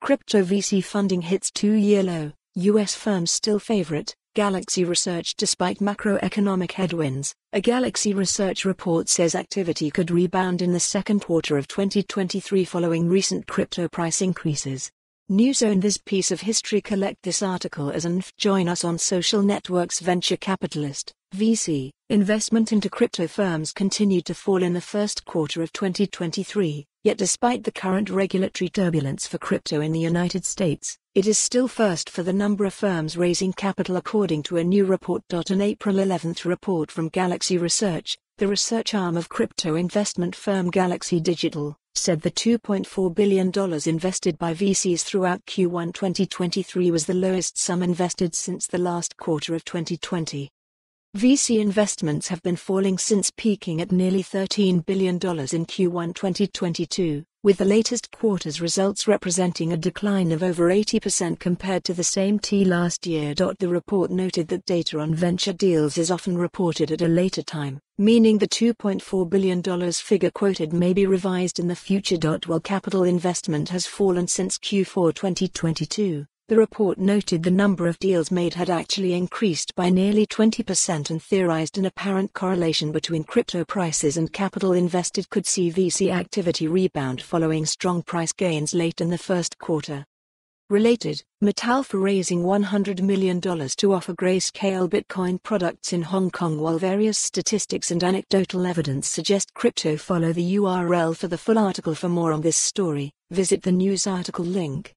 Crypto VC funding hits two year low, U.S. firms still favorite. Galaxy Research Despite macroeconomic headwinds, a Galaxy Research report says activity could rebound in the second quarter of 2023 following recent crypto price increases. News own this piece of history collect this article as an join us on social networks venture capitalist VC investment into crypto firms continued to fall in the first quarter of 2023 yet despite the current regulatory turbulence for crypto in the United States it is still first for the number of firms raising capital according to a new report. An April 11 report from Galaxy Research, the research arm of crypto investment firm Galaxy Digital, said the $2.4 billion invested by VCs throughout Q1 2023 was the lowest sum invested since the last quarter of 2020. VC investments have been falling since peaking at nearly $13 billion in Q1 2022, with the latest quarter's results representing a decline of over 80% compared to the same T last year. The report noted that data on venture deals is often reported at a later time, meaning the $2.4 billion figure quoted may be revised in the future. While capital investment has fallen since Q4 2022, the report noted the number of deals made had actually increased by nearly 20% and theorized an apparent correlation between crypto prices and capital invested could see VC activity rebound following strong price gains late in the first quarter. Related, Metalpha raising $100 million to offer grayscale Bitcoin products in Hong Kong while various statistics and anecdotal evidence suggest crypto follow the URL for the full article for more on this story, visit the news article link.